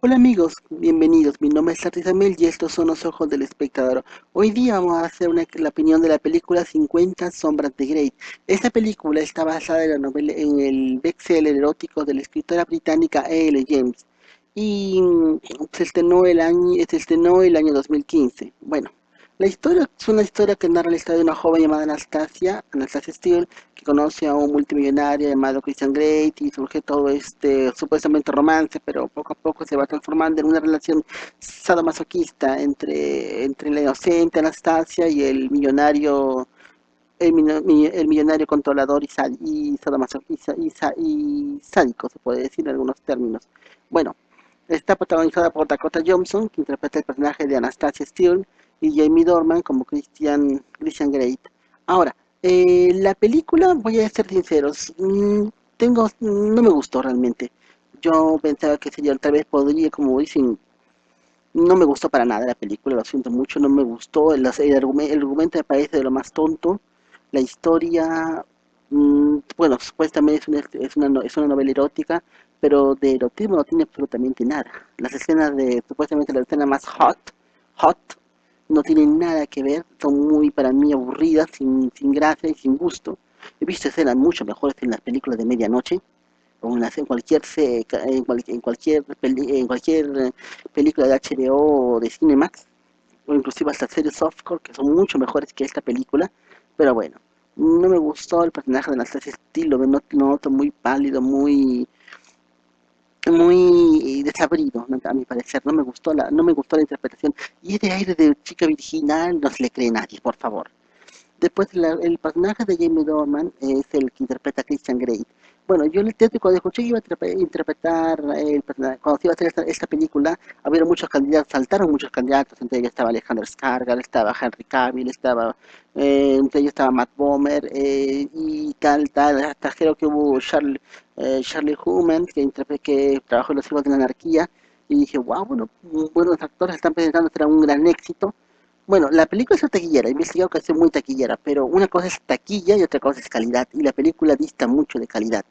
Hola amigos, bienvenidos. Mi nombre es Larry Samel y estos son los ojos del espectador. Hoy día vamos a hacer una, la opinión de la película 50 sombras de Grey. Esta película está basada en, la novela, en el bestseller erótico de la escritora británica E.L. James y mm, se estrenó el año, se estrenó el año 2015. Bueno, la historia es una historia que narra la historia de una joven llamada Anastasia, Anastasia Steele, que conoce a un multimillonario llamado Christian Great y surge todo este supuestamente romance, pero poco a poco se va transformando en una relación sadomasoquista entre, entre la inocente Anastasia y el millonario el, millonario controlador y, y, y, y sádico, se puede decir en algunos términos. Bueno, está protagonizada por Dakota Johnson, que interpreta el personaje de Anastasia Steele, y Jamie Dorman como Christian, Christian Great. Ahora, eh, la película, voy a ser sinceros, mm, tengo, no me gustó realmente. Yo pensaba que sería, tal vez podría, como dicen, no me gustó para nada la película, lo siento mucho, no me gustó, el, argumento, me parece de lo más tonto, la historia, mmm, bueno, supuestamente es una, es, una, es una novela erótica, pero de erotismo no tiene absolutamente nada. Las escenas de, supuestamente la escena más hot, hot, no tienen nada que ver, son muy para mí aburridas, sin, sin gracia y sin gusto. He visto escenas mucho mejores en las películas de medianoche, o en, las, en cualquier en, cual, en cualquier en cualquier eh, película de HBO o de Cinemax, o inclusive hasta series softcore, que son mucho mejores que esta película, pero bueno, no me gustó el personaje de Anastasia estilo, no, noto muy pálido, muy muy desabrido, a mi parecer, no me gustó la, no me gustó la interpretación, y ese aire de chica virginal no se le cree nadie, por favor. Después la, el personaje de Jamie Dorman es el que interpreta a Christian Grey. Bueno, yo cuando escuché que iba a interpretar, el, cuando iba a hacer esta, película, había muchos candidatos, saltaron muchos candidatos, entre ellos estaba Alejandro Skargar, estaba Henry Cavill, estaba, eh, entre ellos estaba Matt Bomer, eh, y tal, tal, hasta creo que hubo Charlie, eh, Charlie Human, que, que trabajó en Los Hijos de la Anarquía, y dije, wow, bueno, buenos actores están presentando, será un gran éxito. Bueno, la película es taquillera, he investigado que es muy taquillera, pero una cosa es taquilla y otra cosa es calidad, y la película dista mucho de calidad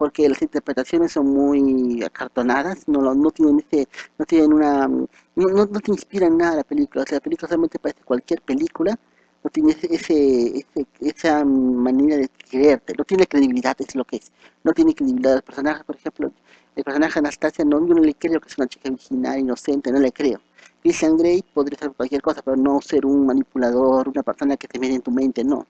porque las interpretaciones son muy acartonadas, no, no tienen ese, no tienen una, no, no, te inspiran nada la película, o sea, la película solamente parece cualquier película, no tiene ese, ese, esa manera de creerte, no tiene credibilidad, es lo que es, no tiene credibilidad. El personaje, por ejemplo, el personaje Anastasia, no, yo no le creo que es una chica original, inocente, no le creo. Christian Grey podría ser cualquier cosa, pero no ser un manipulador, una persona que te mete en tu mente, no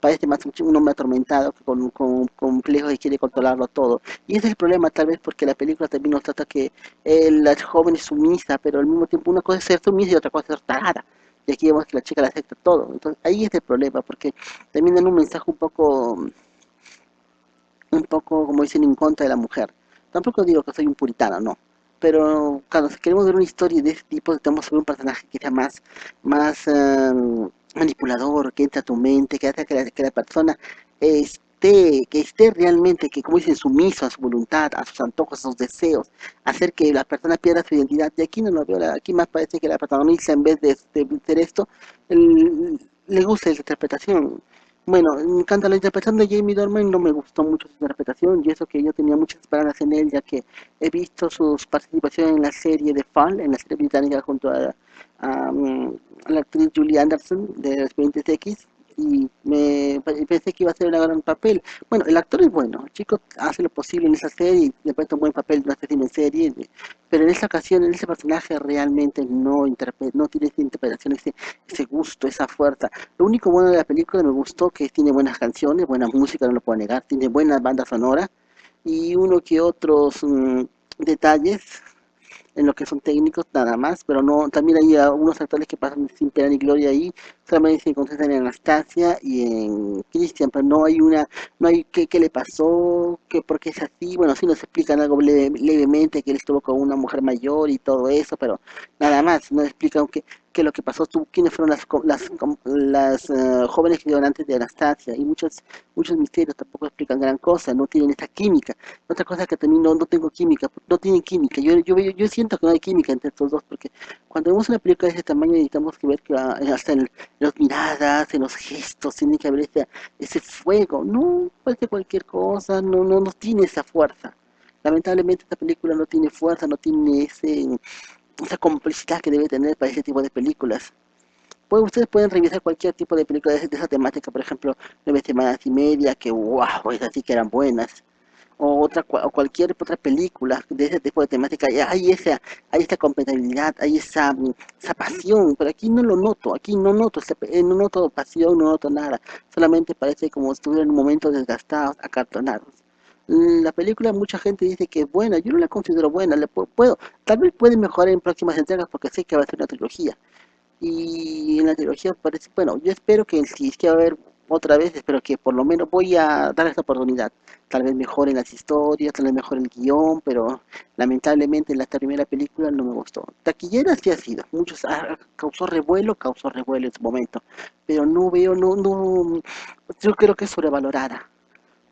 parece más un hombre atormentado que con, con, complejos y quiere controlarlo todo. Y ese es el problema tal vez porque la película también nos trata que la joven es sumisa, pero al mismo tiempo una cosa es ser sumisa y otra cosa es ser tarada. Y aquí vemos que la chica le acepta todo. Entonces ahí es el problema, porque también dan un mensaje un poco, un poco, como dicen, en contra de la mujer. Tampoco digo que soy un puritano, no pero cuando queremos ver una historia de este tipo, que ver un personaje que sea más, más uh, manipulador, que entra a tu mente, que hace que la, persona esté, que esté realmente, que como dicen, sumiso a su voluntad, a sus antojos, a sus deseos, hacer que la persona pierda su identidad. Y aquí no lo veo, aquí más parece que la protagonista, en vez de, de hacer esto, le gusta esa interpretación. Bueno, me encanta la interpretación de Jamie Dorman, no me gustó mucho su interpretación y eso que yo tenía muchas esperanzas en él, ya que he visto sus participaciones en la serie de Fall, en la serie británica junto a, a, a la actriz Julie Anderson de Expedientes X y me pensé que iba a ser un gran papel. Bueno, el actor es bueno, el chico hace lo posible en esa serie le puesto un buen papel de una serie, pero en esta ocasión, en ese personaje realmente no, no tiene esa interpretación, ese, ese gusto, esa fuerza. Lo único bueno de la película me gustó que tiene buenas canciones, buena música, no lo puedo negar, tiene buena banda sonora y uno que otros mmm, detalles en lo que son técnicos nada más, pero no también hay algunos actores que pasan sin pena ni gloria ahí, solamente se concentran en Anastasia y en Christian, pero no hay una, no hay qué, qué le pasó, qué, por qué es así, bueno, sí nos explican algo leve, levemente, que él estuvo con una mujer mayor y todo eso, pero nada más, no explican que que lo que pasó, tú, quiénes fueron las, las, las uh, jóvenes que dieron antes de Anastasia, y muchos muchos misterios tampoco explican gran cosa, no tienen esta química. Otra cosa que también no, no tengo química, no tienen química. Yo, yo, yo siento que no hay química entre estos dos, porque cuando vemos una película de ese tamaño necesitamos que ver que uh, hasta en, las miradas, en los gestos, tiene que haber ese, ese fuego. No parece cualquier cosa, no, no, no tiene esa fuerza. Lamentablemente esta película no tiene fuerza, no tiene ese, esa complicidad que debe tener para ese tipo de películas. Pues ustedes pueden revisar cualquier tipo de película de, esa temática, por ejemplo, Nueve Semanas y Media, que wow, esas sí que eran buenas. O otra o cualquier otra película de ese tipo de temática hay esa hay esta compatibilidad hay esa, esa pasión pero aquí no lo noto aquí no noto eh, no noto pasión no noto nada. Solamente parece como si estuviera en un momento desgastados acartonados la película mucha gente dice que es buena yo no la considero buena le puedo tal vez puede mejorar en próximas entregas porque sé que va a ser una trilogía y en la trilogía parece bueno yo espero que si es que va a haber otra vez, espero que por lo menos voy a dar esta oportunidad. Tal vez mejoren las historias, tal vez mejore el guion, pero lamentablemente la primera película no me gustó. Taquillera sí ha sido, muchos ah, causó revuelo, causó revuelo en su momento, pero no veo, no, no, yo creo que es sobrevalorada.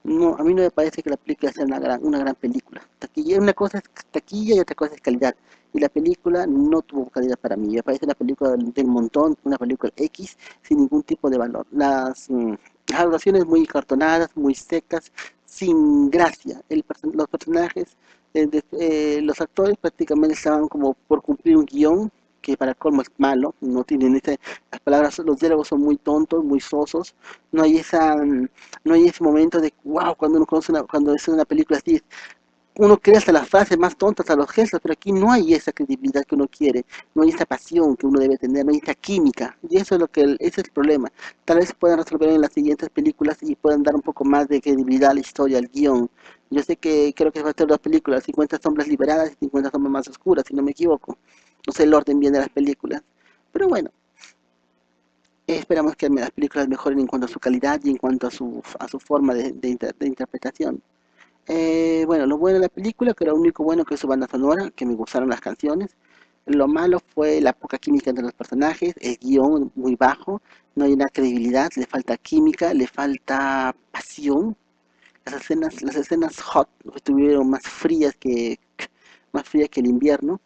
No, a mí no me parece que la película sea una gran, una gran película. Taquilla, una cosa es taquilla y otra cosa es calidad. Y la película no tuvo calidad para mí. Me parece una película del, montón, una película X sin ningún tipo de valor. Las, mm, actuaciones muy cartonadas, muy secas, sin gracia. El, los personajes, eh, eh, los actores prácticamente estaban como por cumplir un guion que para colmo es malo, no tienen ese, las palabras, los diálogos son muy tontos, muy sosos, no hay esa, no hay ese momento de wow cuando uno conoce una, cuando es una película así, uno cree hasta las frases más tontas, hasta los gestos, pero aquí no hay esa credibilidad que uno quiere, no hay esa pasión que uno debe tener, no hay esa química, y eso es lo que ese es el problema. Tal vez puedan resolver en las siguientes películas y puedan dar un poco más de credibilidad a la historia, al guion. Yo sé que creo que va a ser dos películas, 50 sombras liberadas y 50 sombras más oscuras, si no me equivoco no sé el orden bien de las películas, pero bueno, esperamos que las películas mejoren en cuanto a su calidad y en cuanto a su, a su forma de, interpretación. Eh, bueno, lo bueno de la película, que lo único bueno que es su banda sonora, que me gustaron las canciones. Lo malo fue la poca química entre los personajes, el guion muy bajo, no hay una credibilidad, le falta química, le falta pasión. Las escenas, las escenas hot estuvieron más frías que más frías que el invierno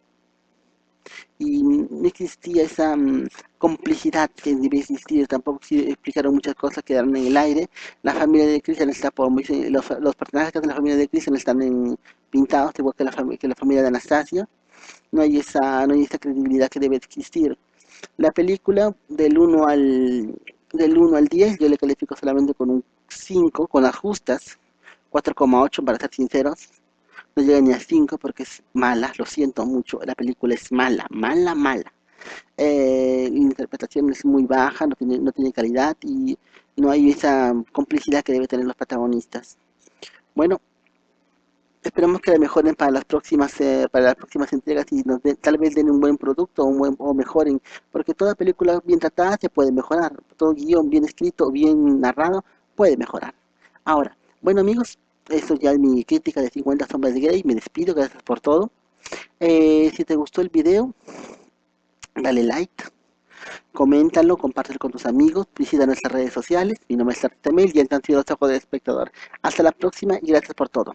y no existía esa mm, complicidad que debía existir, tampoco explicaron muchas cosas, quedaron en el aire. La familia de Christian está por muy, los, los personajes de la familia de Christian están en, pintados, igual que la, que la familia de Anastasia. No hay, esa, no hay esa credibilidad que debe existir. La película del 1 al del 1 al 10 yo le califico solamente con un 5, con las justas, 4,8 para ser sinceros no llega ni a 5 porque es mala, lo siento mucho, la película es mala, mala, mala. Eh, la interpretación es muy baja, no tiene, no tiene calidad y no hay esa complicidad que deben tener los protagonistas. Bueno, esperamos que la mejoren para las próximas eh, para las próximas entregas y nos tal vez den un buen producto un buen, o mejoren, porque toda película bien tratada se puede mejorar, todo guion bien escrito, bien narrado, puede mejorar. Ahora, bueno amigos, esto ya es mi crítica de 50 sombras de Grey. Me despido, gracias por todo. Eh, si te gustó el video, dale like, coméntalo, compártelo con tus amigos, visita nuestras redes sociales. Mi nombre es Artemel y el tan de espectador. Hasta la próxima y gracias por todo.